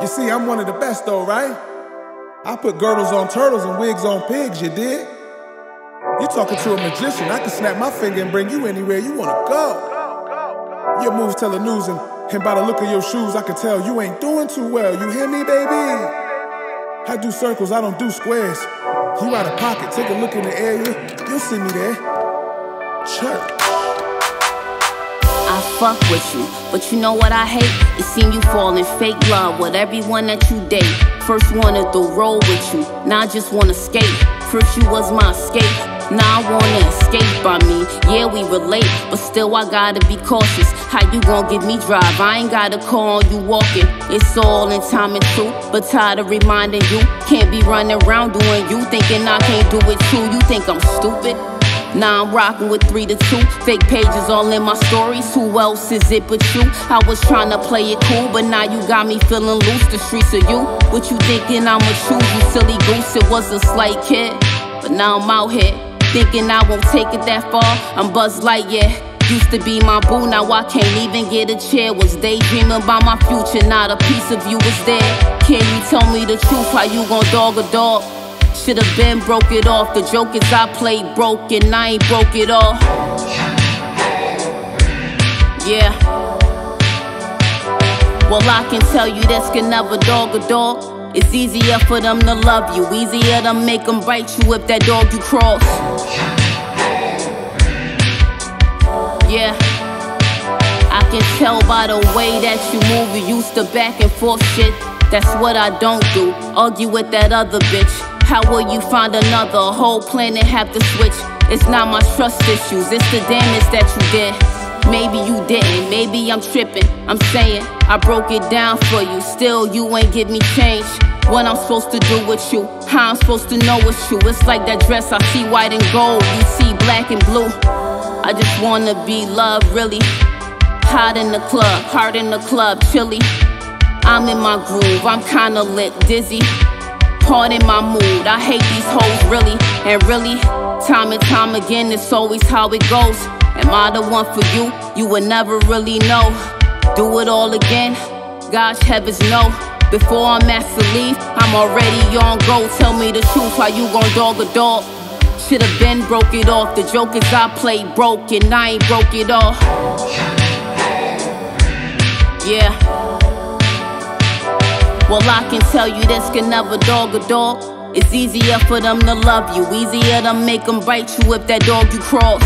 You see, I'm one of the best though, right? I put girdles on turtles and wigs on pigs, you did? You talking to a magician. I can snap my finger and bring you anywhere you wanna go. Your moves tell the news, and, and by the look of your shoes, I can tell you ain't doing too well. You hear me, baby? I do circles, I don't do squares. You out of pocket, take a look in the area, you'll see me there. Church. I fuck with you, but you know what I hate? Is seeing you fall in fake love with everyone that you date. First wanted to roll with you, now I just wanna skate. First you was my escape, now I wanna escape by me. Yeah, we relate, but still I gotta be cautious. How you gon' give me drive? I ain't gotta call on you walking. It's all in time and truth, but tired of reminding you. Can't be running around doing you, thinking I can't do it too. You think I'm stupid? Now I'm rocking with three to two. Fake pages all in my stories. Who else is it but you? I was trying to play it cool, but now you got me feeling loose. The streets are you. What you thinking I'ma choose? You silly goose. It was a slight kid, but now I'm out here thinking I won't take it that far. I'm Buzz Lightyear. Used to be my boo, now I can't even get a chair. Was daydreaming about my future, not a piece of you was there. Can you tell me the truth? How you gon' dog a dog? Should've been broke it off. The joke is I played broken, I ain't broke it off. Yeah. Well, I can tell you this can never dog a dog. It's easier for them to love you, easier to make them bite you if that dog you cross. Yeah. I can tell by the way that you move, you used to back and forth shit. That's what I don't do. Argue with that other bitch. How will you find another? Whole planet have to switch. It's not my trust issues, it's the damage that you did. Maybe you didn't, maybe I'm tripping. I'm saying I broke it down for you. Still, you ain't give me change. What I'm supposed to do with you, how I'm supposed to know it's you. It's like that dress I see white and gold, you see black and blue. I just wanna be loved, really. Hot in the club, hard in the club, chilly. I'm in my groove, I'm kinda lit, dizzy. Pardon my mood, I hate these hoes really, and really, time and time again, it's always how it goes. Am I the one for you? You would never really know. Do it all again? Gosh, heavens no. Before I'm asked to leave, I'm already on go. Tell me the truth, how you gon' dog a dog? Should've been broke it off. The joke is I played broken, I ain't broke it off. Yeah. Well, I can tell you this can never dog a dog. It's easier for them to love you, easier to make them bite you if that dog you cross.